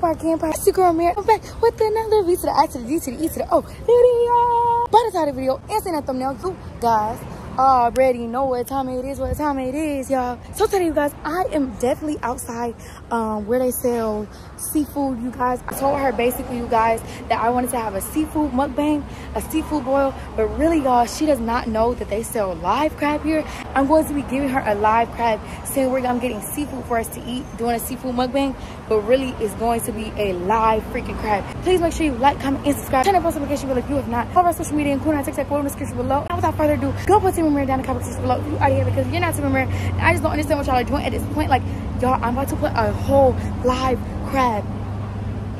part? It's your girl Mary. I'm back with another V to the I to the D to the E to the O video. By the of the video and send that thumbnail, you guys already know what time it is, what time it is, y'all. So today, you guys, I am definitely outside um, where they sell seafood, you guys. I told her basically, you guys, that I wanted to have a seafood mukbang, a seafood boil, but really, y'all, she does not know that they sell live crab here. I'm going to be giving her a live crab, saying we're I'm getting seafood for us to eat, doing a seafood mukbang, but really, it's going to be a live freaking crab. Please make sure you like, comment, and subscribe. Turn on post notification bell if you have not. Follow our social media, including our TikTok, in the description below. And without further ado, go put Team Mirror down in the comment section below if you are here because you're not Team Mirror. And I just don't understand what y'all are doing at this point. Like, y'all, I'm about to put a whole live crab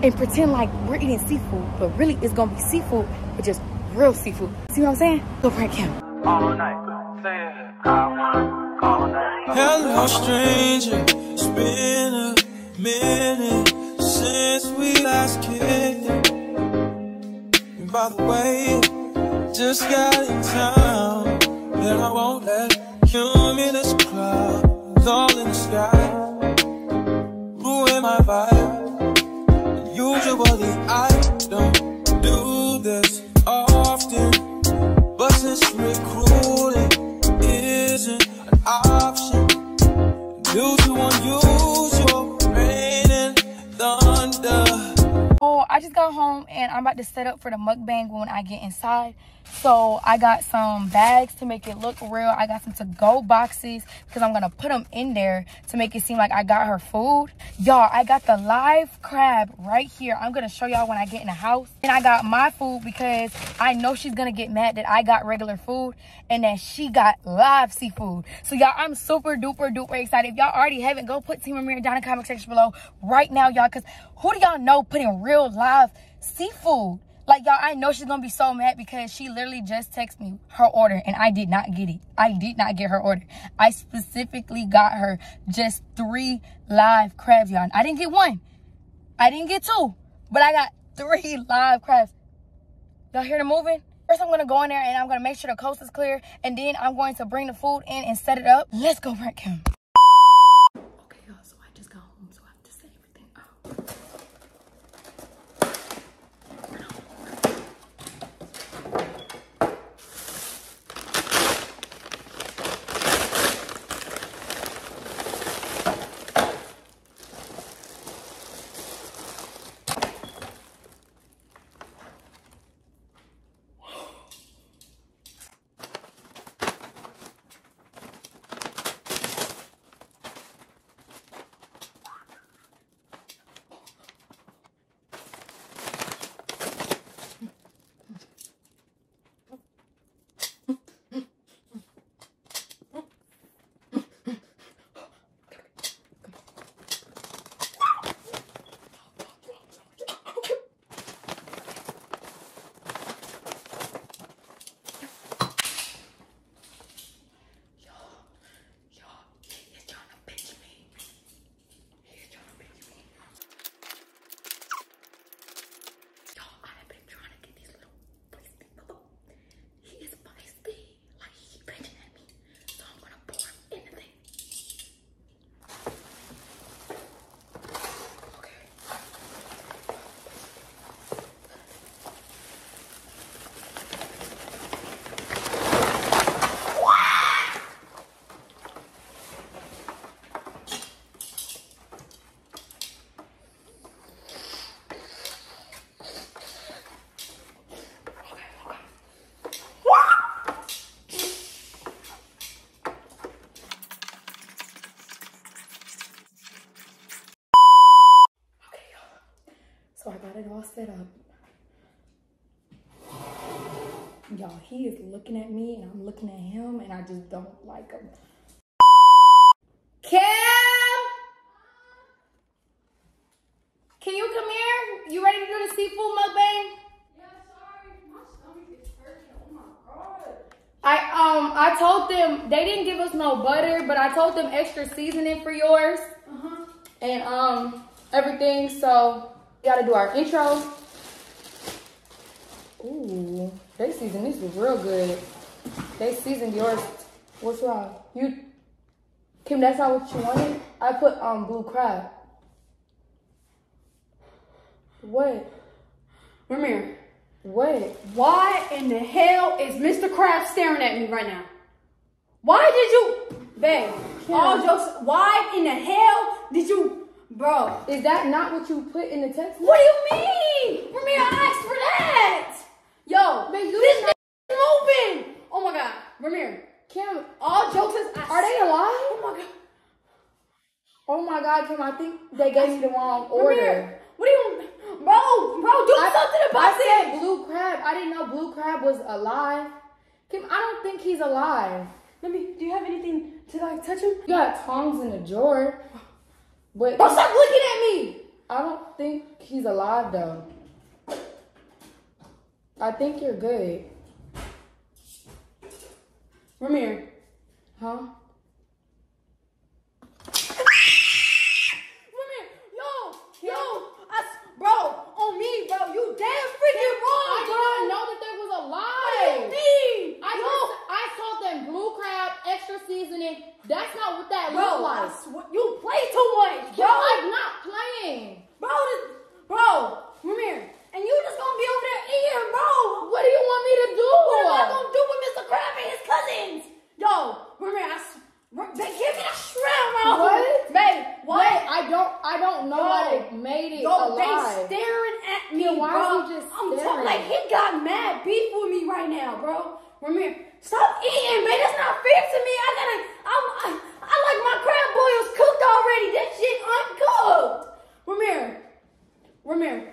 and pretend like we're eating seafood, but really it's gonna be seafood, but just real seafood. See what I'm saying? Go prank him. all night. Say it, all night. Hello, stranger. It's been a minute since we last kicked it. And by the way, just got in town, and I won't let cumulus clouds all in the sky ruin my vibe. Usually I don't do this often, but since recruiting isn't an option due to unusual rain and thunder. Oh, I just got home and I'm about to set up for the mukbang when I get inside. So I got some bags to make it look real. I got some to-go boxes because I'm going to put them in there to make it seem like I got her food. Y'all, I got the live crab right here. I'm going to show y'all when I get in the house. And I got my food because I know she's going to get mad that I got regular food and that she got live seafood. So y'all, I'm super duper duper excited. If y'all already haven't, go put Team Amir down in the comment section below right now, y'all. Because who do y'all know putting real live seafood? Like, y'all, I know she's to be so mad because she literally just texted me her order and I did not get it. I did not get her order. I specifically got her just three live crabs, y'all. I didn't get one. I didn't get two. But I got three live crabs. Y'all hear the moving? First, I'm to go in there and I'm to make sure the coast is clear. And then I'm going to bring the food in and set it up. Let's go wreck him. Okay, y'all. So I just got home. So I have to set everything up. It up. Y'all, he is looking at me and I'm looking at him and I just don't like him. Kim! Can you come here? You ready to do the seafood mukbang? I um I told them they didn't give us no butter, but I told them extra seasoning for yours. And um everything. So we gotta do our intro. Ooh, they seasoned this is real good. They seasoned yours. What's wrong? You Kim, that's not what you wanted? I put um blue crab. What? Ramiere, What? why in the hell is Mr. Krabs staring at me right now? Why did you, babe? All jokes. Why in the hell did you, bro? Is that not what you put in the text? What do you mean? Ramiere, I asked for that. Yo, Babe, you this is moving. Oh my god, Ramiere. Kim, All jokes aside, are they alive? Oh my god, Oh my God, Kim, I think they gave me the wrong order. What do you, bro? Bro, do something about I this. said blue crab. I didn't know blue crab was alive. Kim, I don't think he's alive. Let me. Do you have anything to like touch him? You got tongs in the drawer, but Bro, stop looking at me. I don't think he's alive though. I think you're good, Ramiere. huh? Ramiere, yo, yo, I, s- bro, on me, bro, you damn freaking wrong, I bro. didn't know that they was What do alive. you mean? I Yo, just, I told them blue crab, extra seasoning. That's not what that bro, looked I like. sw- you play too much, Bro, bro. I'm not playing. Bro, this, bro, Ramiere, and you just gonna be over there eating, bro. What do you want me to do? What am I gonna do with Mr. Crab and his cousins? Yo, Ramiere, I, s- R- they give me the shrimp, bro. What? Babe, what? Wait, I don't, I don't know Yo, why they made it Yo, alive. they staring at me, Then why bro. is he just I'm staring? talking like he got mad beef with me right now, bro. Ramiere, stop eating, man. That's not fair to me. I gotta, I'm, I, I like my crab boils cooked already. That shit uncooked. Ramiere, Ramiere,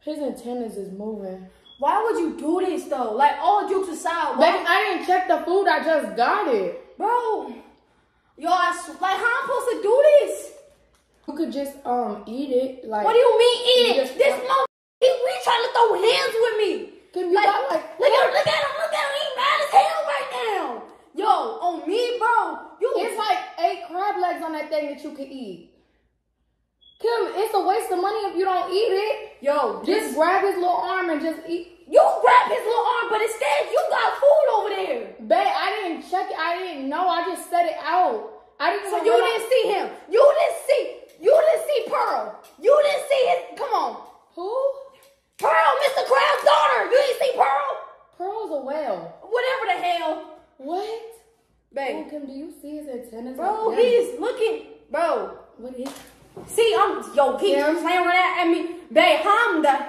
His antennas is moving. why would you do this though? Like all jokes aside, why, I didn't check the food. I just got it. bro? S- like how I'm supposed to do this? You could just um eat it. Like What do you mean eat it? This mother, he, he trying to throw hands with me. Kim, you Like, got like look at him, look at him, look at him. He mad as hell right now. Yo, on me, bro. You it's like eight crab legs on that thing that you could eat. Kim, it's a waste of money if you don't eat it. yo, Just this grab his little arm and just eat. you grab his little arm, but instead you got food over there. Babe, I didn't check it. I didn't know. I just set it out. I didn't. So you realize- didn't see him. You didn't see. You didn't see Pearl. You didn't see his. Come on, Who? Pearl, Mr. Crab's daughter. You didn't see Pearl. Pearl's a whale. Whatever the hell, What? Babe. Kim, do you see his antennas? Bro, he's looking, bro. What is? See, I'm yo, he Yeah. playing with that at me, babe. I'm the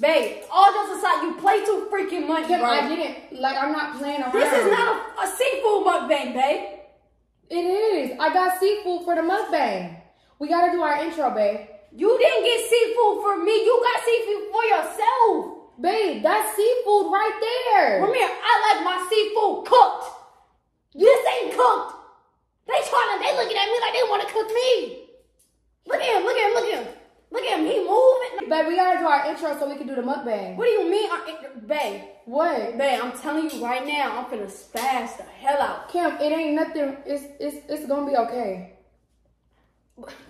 babe. All jokes aside, you play too freaking much, Kim, bro. I didn't. Like, I'm not playing around. This is not a, a seafood mukbang, babe. It is. I got seafood for the mukbang. We gotta do our intro, babe. You didn't get seafood for me. You got seafood for yourself. Babe, that's seafood right there. Ramiere, I like my seafood cooked. You This ain't cooked. They trying to, they looking at me like they want to cook me. Look at him, look at him, look at him. Look at him, he moving. Babe, we gotta do our intro so we can do the mukbang. What do you mean? I- Babe, What? babe, I'm telling you right now, I'm finna spaz the hell out. Kim, it ain't nothing. It's it's it's gonna be okay.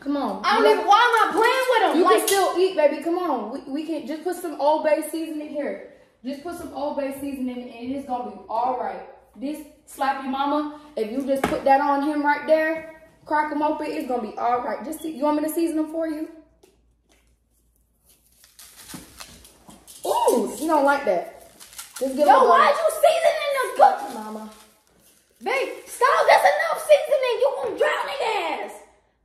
Come on. I don't even, why am I playing with him? You like, can still eat, baby. Come on. We, we can just put some Old Bay seasoning here. Just put some Old Bay seasoning and it's gonna be all right. This slap your mama. If you just put that on him right there, crack him open, it's gonna be all right. Just see, you want me to season them for you? Ooh, you don't like that. Just give yo, a why you seasoning the cook? mama. Babe, stop, that's enough seasoning. You gonna drown his ass.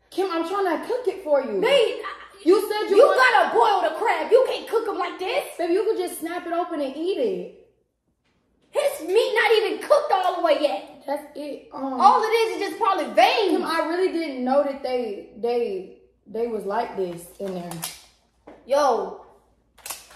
Kim, I'm trying to cook it for you. Babe, You said you, you want- gotta boil the crab. You can't cook them like this. Baby, you could just snap it open and eat it. His meat not even cooked all the way yet. That's it. Um, All it is is just probably veins. Kim. I really didn't know that they they they was like this in there. Yo,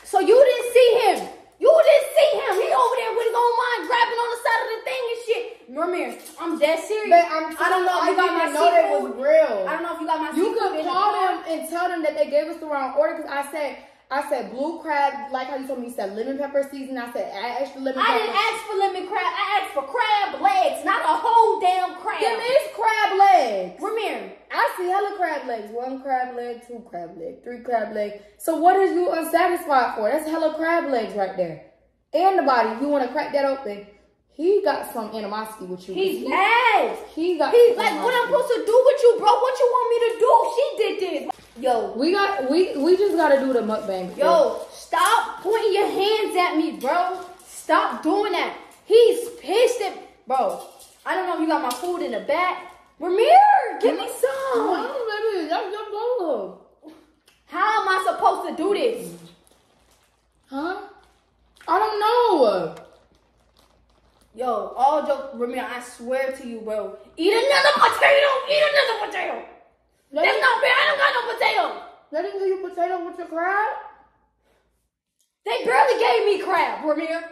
so you didn't see him. You didn't see him. He over there with his own mind grabbing on the side of the thing and shit. Ramiere, I'm dead serious. But I'm I don't know if I you got my know that was real. I don't know if you got my You could call them and tell them that they gave us the wrong order because I said I said blue crab like how you told me you said lemon pepper season. I said add extra lemon I pepper. didn't ask for lemon crab. I asked for crab legs, not a whole damn crab. Them is crab legs. Ramiere, I see hella crab legs. One crab leg, two crab leg, three crab leg. So what is you unsatisfied for? That's hella crab legs right there. And the body. You want to crack that open. He got some animosity with you. He's he, mad. He got. He's like, what I'm animosity. supposed to do with you, bro? What you want me to do? She did this. Yo, We got. We we just gotta do the mukbang. yo, stop pointing your hands at me, bro. Stop doing that. He's pissed at, bro. I don't know if you got my food in the back. Ramiere, give me some. baby, that's your goal. How am I supposed to do this? Huh? I don't know. Yo, all joke, Ramiere, I swear to you, bro. Eat another potato. Eat another potato. Let That's him, not fair. I don't got no potato. let him give you potato with your crab. They barely gave me crab, Ramiere.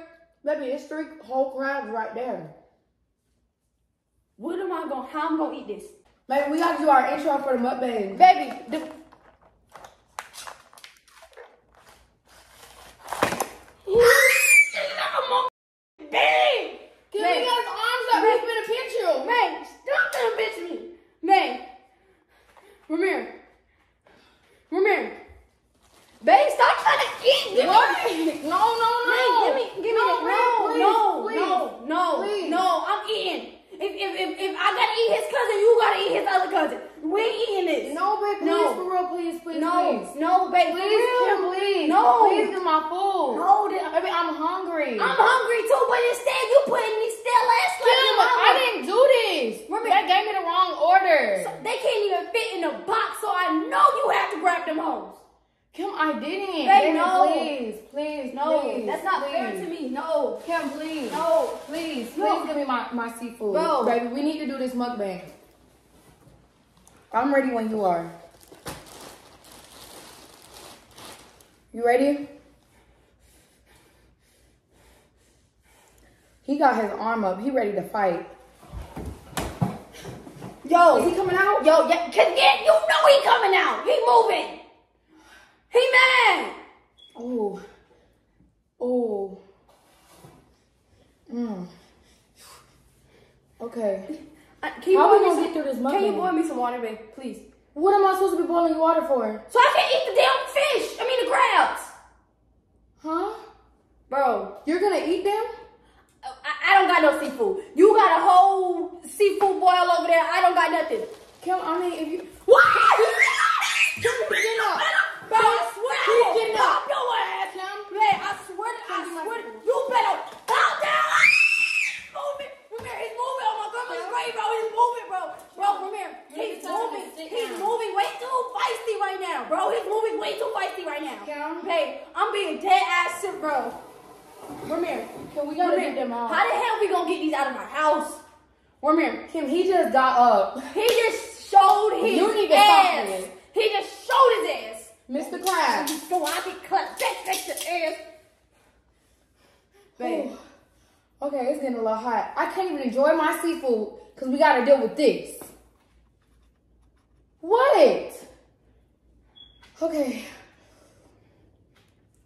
Baby, it's three whole crabs right there. What am I gonna? How I'm gonna eat this, Baby, we gotta do our intro for the mukbang. baby? The, Bang! Give Man. me his arms up. He's gonna pinch you. Man, stop trying to bitch me. Man. Ramiere. Ramiere. Babe, stop trying to eat. Give What? me. No, no, no. Man, give me, give me no, the, man, no, please, no, please. no, no, Please. no, I'm eating. If, if, if, if I gotta eat his cousin, you gotta eat his other cousin. We ain't eating this. No, babe, please, No. for real, please, please, no, please. no, babe, for Please, real. Kim, please. No. Please give my food. No, that- Baby, I'm hungry. I'm hungry too, but instead you putting me still ass like Kim, your I mama. didn't do this. Remember- that gave me the wrong order. They can't even fit in a box, so I know you have to grab them hoes. Kim, I didn't. Babe, Baby, no. Please, please, No, please. that's not please. fair to me. No, Kim, please. no. Please, please No. give me my, my seafood. Bro. Baby, we need to do this mukbang. I'm ready when you are. You ready? He got his arm up. He ready to fight. Yo, Is he coming out? Yo, yeah, cause yeah, you know he coming out. He moving. He mad. Oh. Oh. Mm. Okay. Uh, Can you How boil we me gonna some- get through this Can you boil me some water, babe, please? What am I supposed to be boiling water for? So I can eat the damn fish. I mean the crabs, Huh? bro. You're gonna eat them? I, I don't got no seafood. You got a whole seafood boil over there. I don't got nothing. Kim, I mean, if you. What? Kim, get up. Bro, I swear I Please will get pop up. your ass. Kim. Man, I swear, I Kim, do my swear, seafood. you better calm down. Moving, Ramiere, he's moving on my grandma's grave, bro. He's moving, bro. Bro, Ramiere, he's tell him to moving. sit He's down. moving way too feisty right now, bro. He's moving way too feisty right now. Kim. Hey, I'm being dead ass sick, bro. Ramiere, Kim, we gotta Ramiere, get them out. how the hell we gonna get these out of our house? Ramiere, Kim, he just got up. he just showed his You need to stop ass. this. He just showed his ass. Mr. Crab. So I can cut back to ass. Babe. Okay, it's getting a little hot. I can't even enjoy my seafood because we gotta deal with this. What? Okay.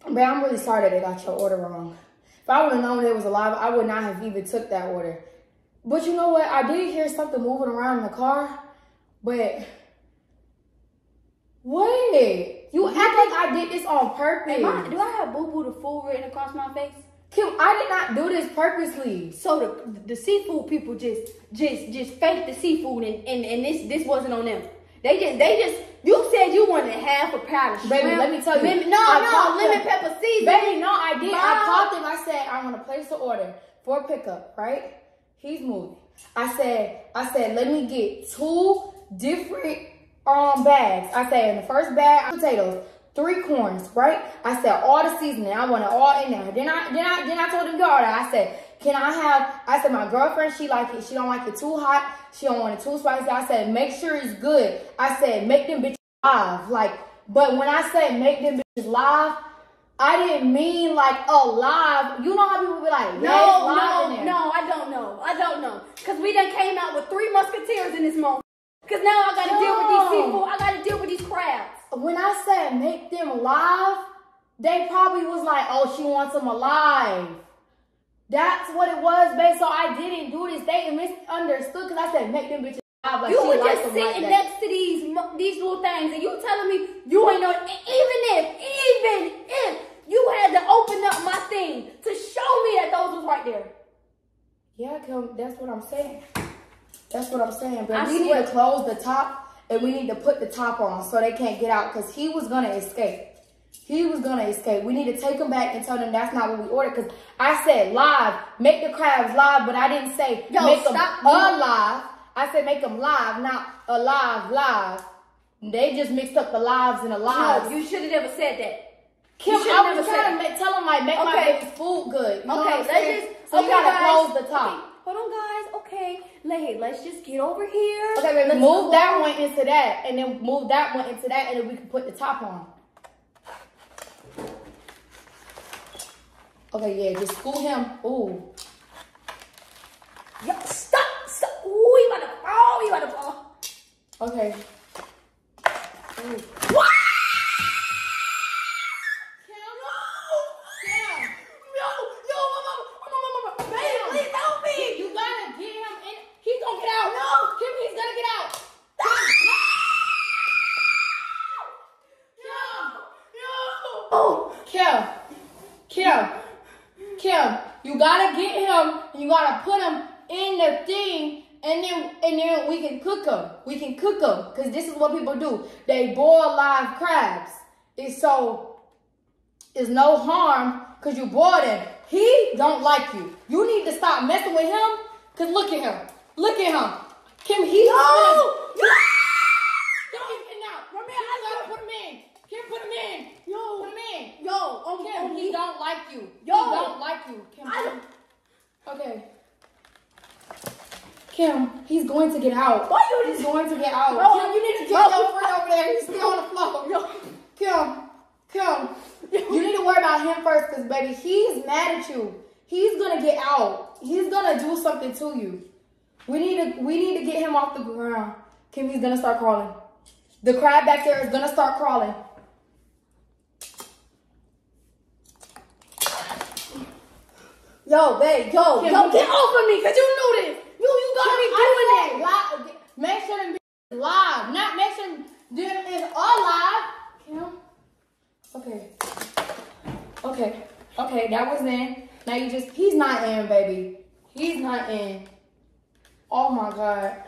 Man, I'm really sorry that they got your order wrong. If I would have known they was alive, I would not have even took that order. But you know what? I did hear something moving around in the car, but wait, you act like I did this on purpose. Am I, do I have boo boo the fool written across my face? Kim, I did not do this purposely. So the the seafood people just just just faked the seafood and, and, and this this wasn't on them. They just they just you said you wanted half a pound of shrimp. Baby, let me tell you. Lemon, no, I no, lemon them. pepper seasoning. Baby, no, I did. I Mom. called him. I said I want to place the order for pickup. Right? He's moving. I said, I said, let me get two different um bags. I said in the first bag potatoes, three corns. Right? I said all the seasoning. I want it all in there. Then I then I then I told the girl I said. Can I have, I said, my girlfriend, she like it. She don't like it too hot. She don't want it too spicy. I said, make sure it's good. I said, make them bitches live. Like, but when I said make them bitches live, I didn't mean like alive. You know how people be like, No, yeah, it's live in no, no, I don't know. I don't know. Cause we done came out with three musketeers in this moment. Cause now I gotta deal with these No. seafood. I gotta deal with these crabs. When I said make them live, they probably was like, oh, she wants them alive. That's what it was, babe. So I didn't do this. They misunderstood because I said make them bitches. Like you were just them like sitting next to these these little things, and you telling me you ain't know. Even if, even if you had to open up my thing to show me that those was right there, Kim. That's what I'm saying. That's what I'm saying. But I we need to close the top and we need to put the top on so they can't get out because he was gonna escape. He was gonna escape. We need to take him back and tell them that's not what we ordered. Cause I said live, make the crabs live, but I didn't say Yo, make them stop. alive. I said make them live, not alive, live. They just mixed up the lives and the lives. No, you should have never said that. Kim, I was trying to make, tell him like make my Okay. baby's food good. You Okay, let's just. So you gotta guys. close the top. Okay, hold on, guys. Okay, hey, let's just get over here. Okay, baby, Let's move that on. one into that, and then move that one into that, and then we can put the top on. Okay, yeah, just school him. Ooh. Yo, stop, stop. Ooh, you about to fall. You about to fall. Okay. Ooh. What? Kim. Yo, yo, mama, mama, mama, mama. Baby, please help me. You gotta get him in. He's gonna get out. No. Kim, he's gonna get out. Oh, Kim. Kim. Kim. You gotta get him. and You gotta put him in the thing. And then, and then we can cook them. We can cook them. Because this is what people do. They boil live crabs. It's so, it's no harm because you boiled him. He don't like you. You need to stop messing with him. Because look at him. Look at him. Kim, he's no. Kim, he's getting out. Rami, Kim, I gotta put him in. Kim, put him in. Yo. Put him in. Yo, oh, Kim, oh, he don't like you. Yo. He don't like you. Kim, I don't- okay. Kim, he's going to get out. Why you He's going to get out. Bro, Kim, you need to bro. get your friend over there. He's still on the floor. Yo. Kim, Kim, you need to worry about him first, cause baby, he's mad at you. He's gonna get out. He's gonna do something to you. We need to, we need to get him off the ground. Kim, he's gonna start crawling. The crab back there is gonna start crawling. Yo, babe, yo, Kim, yo, get off of me, cause you knew this. You, you got me doing it. live, make sure them be live, not make sure them is alive. Kim. Okay. Okay. Okay, that was in. Now you just he's not in, baby. He's not in. Oh my god.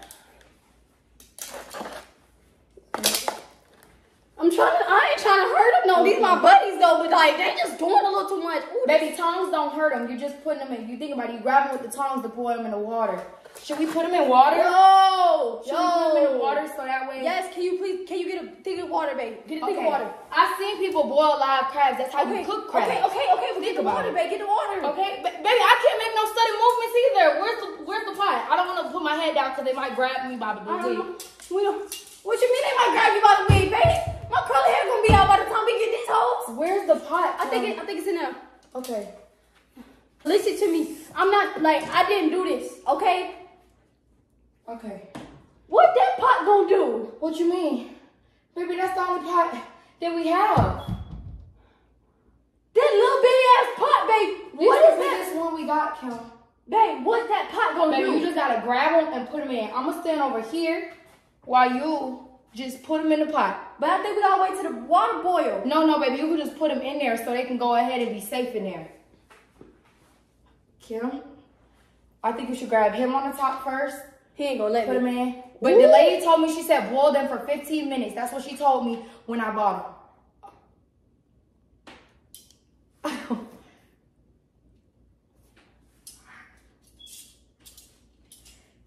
I'm trying to, I ain't trying to hurt them. No, these my buddies though, but like they just doing a little too much. Ooh, Baby, tongs don't hurt them. You're just putting them in. You think about it, you grab them with the tongs to pour them in the water. Should we put them in water? Yo, Should we put them in the water so that way? Yes, can you please, can you get a thing of water, babe? Get a thing Okay. of water. I've seen people boil live crabs. That's how Okay, you cook crabs. okay, okay, okay. Well, get the water, it. babe. Get the water. Okay, ba- baby, I can't make no sudden movements either. Where's the Where's the pot? I don't want to put my head down because they might grab me by the booty. We don't. What you mean they might grab you by the wig, baby? My curly hair gonna be out by the time we get these hoes. Where's the pot? I think it, I think it's in there. Okay. Listen to me. I'm not like I didn't do this. Okay. Okay. What that pot gonna do? What you mean, baby? That's the only pot that we have. That little bitty ass pot, babe. This what is is that? biggest one we got, Kim. Babe, what's that pot gonna Baby, do? you just gotta grab them and put them in. I'm gonna stand over here while you just put them in the pot. but I think we gotta wait till the water boil. No, no, baby, you can just put them in there so they can go ahead and be safe in there. Kim, I think you should grab him on the top first. He ain't gonna let Put me. them in. But the lady told me she said boil them for 15 minutes. That's what she told me when I bought them.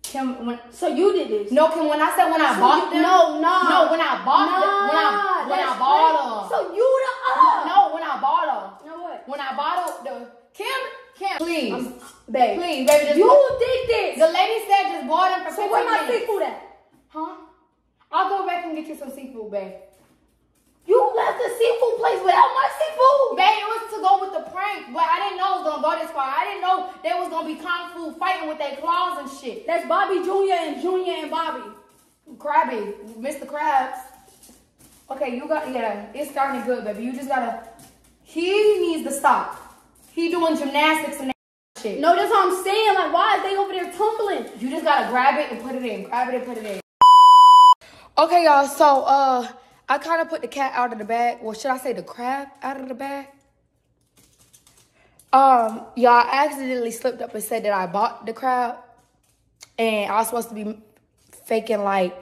Kim, when So you did this? no, Kim, when I said when I So bought them, No, nah. no, when I bought them, when I when I bought them, So you the uh. no, when I bought them, No what? when I bought them, the Kim, Kim, please, Um, babe. please, baby, just You did this. the lady said just boil them for so where my minutes. seafood at? Huh? I'll go back and get you some seafood, babe. You left the seafood place without my seafood. Babe, it was to go with the prank, but I didn't know it was gonna go this far. I didn't know they was gonna be kung fu fighting with their claws and shit. That's Bobby Jr. and Junior and Bobby. Krabby, Mr. Krabs. Okay, you got yeah, it's starting good, baby. You just gotta. He needs to stop. He doing gymnastics and shit. No, that's what I'm saying. Like, why is they over there tumbling? You just gotta grab it and put it in. Grab it and put it in. Okay, y'all. So, uh, I kind of put the cat out of the bag. Well, should I say the crab out of the bag? Um, y'all I accidentally slipped up and said that I bought the crab. and I was supposed to be faking like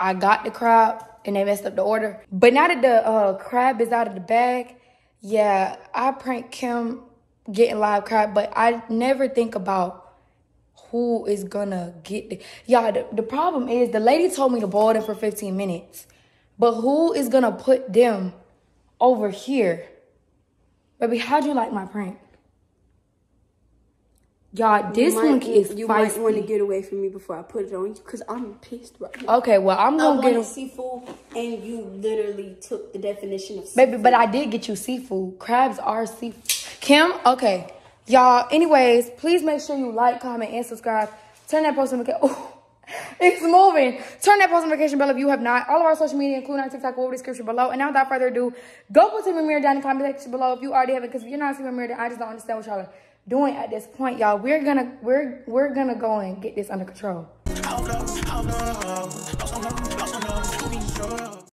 I got the crab and they messed up the order. But now that the uh, crab is out of the bag, yeah, I prank Kim getting live crab, but I never think about who is gonna get the y'all the, the problem is the lady told me to boil them for 15 minutes but who is gonna put them over here baby how'd you like my prank y'all this you might, one is You feisty. might want to get away from me before I put it on you because I'm pissed right now. okay well i'm gonna get wanted seafood, and you literally took the definition of Baby, but I did get you seafood. Crabs are seafood. Kim, okay. Y'all, anyways, please make sure you like, comment, and subscribe. Turn that post notification. Oh, it's moving. Turn that post notification bell if you have not. All of our social media, including our TikTok, will be description below. And now, without further ado, go put Team Mirror down in the comment section below if you already have it. Because if you're not Team Mirror, then I just don't understand what y'all are doing at this point, y'all. We're gonna, we're, we're gonna go and get this under control.